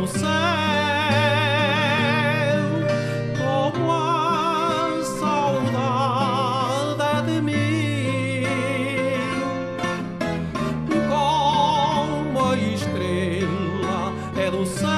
no céu como a saudade de mim. Como a estrela é do céu